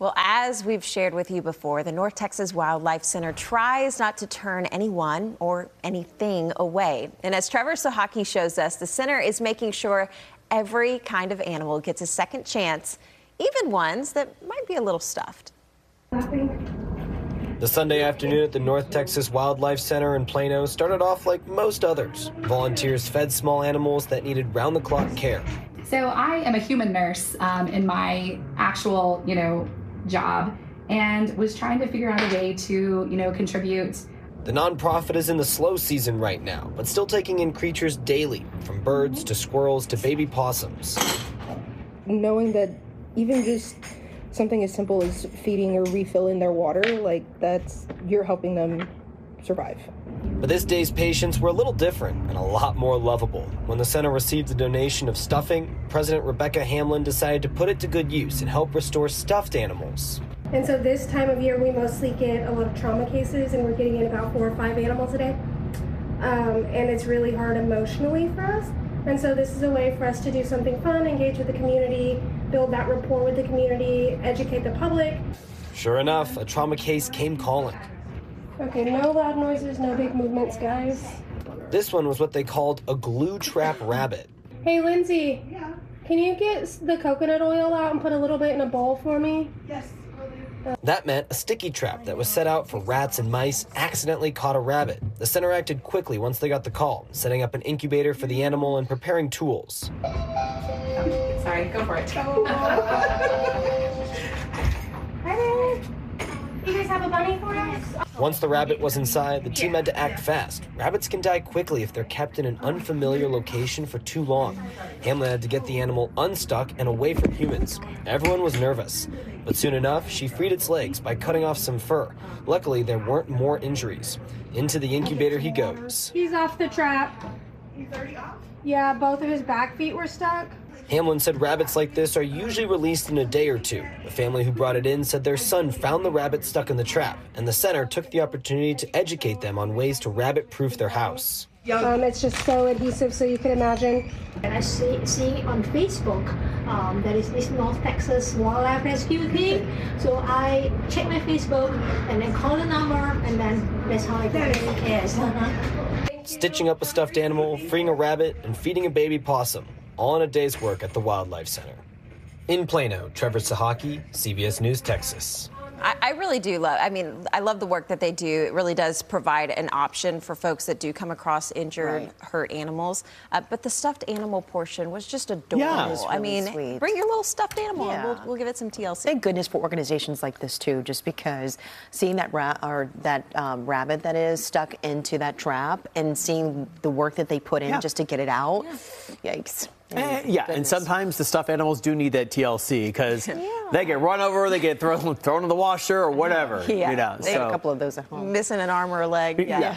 Well, as we've shared with you before, the North Texas Wildlife Center tries not to turn anyone or anything away. And as Trevor Sahaki shows us, the center is making sure every kind of animal gets a second chance, even ones that might be a little stuffed. The Sunday afternoon at the North Texas Wildlife Center in Plano started off like most others. Volunteers fed small animals that needed round the clock care. So I am a human nurse um, in my actual, you know, job and was trying to figure out a way to, you know, contribute. The nonprofit is in the slow season right now, but still taking in creatures daily, from birds to squirrels to baby possums. Knowing that even just something as simple as feeding or refilling their water, like that's you're helping them survive. But this day's patients were a little different and a lot more lovable. When the center received a donation of stuffing, President Rebecca Hamlin decided to put it to good use and help restore stuffed animals. And so this time of year, we mostly get a lot of trauma cases, and we're getting in about four or five animals a day. Um, and it's really hard emotionally for us. And so this is a way for us to do something fun, engage with the community, build that rapport with the community, educate the public. Sure enough, a trauma case came calling. Okay, no loud noises, no big movements, guys. This one was what they called a glue trap rabbit. Hey, Lindsay. Yeah. Can you get the coconut oil out and put a little bit in a bowl for me? Yes. That meant a sticky trap that was set out for rats and mice accidentally caught a rabbit. The center acted quickly once they got the call, setting up an incubator for the animal and preparing tools. Oh, sorry, go for it. Oh. You guys have a bunny for us? Once the rabbit was inside, the team had to act fast. Rabbits can die quickly if they're kept in an unfamiliar location for too long. Hamlin had to get the animal unstuck and away from humans. Everyone was nervous. But soon enough, she freed its legs by cutting off some fur. Luckily, there weren't more injuries. Into the incubator he goes. He's off the trap. He's already off? Yeah, both of his back feet were stuck. Hamlin said rabbits like this are usually released in a day or two. The family who brought it in said their son found the rabbit stuck in the trap, and the center took the opportunity to educate them on ways to rabbit proof their house. Um, it's just so adhesive, so you can imagine. And I see, see on Facebook um, there is this North Texas Wildlife Rescue thing. So I check my Facebook and then call the number, and then that's how I got the case. Stitching up a stuffed animal, freeing a rabbit, and feeding a baby possum, all in a day's work at the Wildlife Center. In Plano, Trevor Sahaki, CBS News, Texas. I, I really do love, I mean, I love the work that they do. It really does provide an option for folks that do come across injured, Right. hurt animals. Uh, but the stuffed animal portion was just adorable. Yeah. It was I mean, sweet. bring your little stuffed animal and Yeah. we'll, we'll give it some TLC. Thank goodness for organizations like this too, just because seeing that rat or that um, rabbit that is stuck into that trap and seeing the work that they put in Yeah. just to get it out, yikes! Eh, yeah, and sometimes the stuffed animals do need that TLC because they get run over, they get thrown thrown in the washer or whatever. Yeah. You know, They have a couple of those at home. Missing an arm or a leg. Yeah.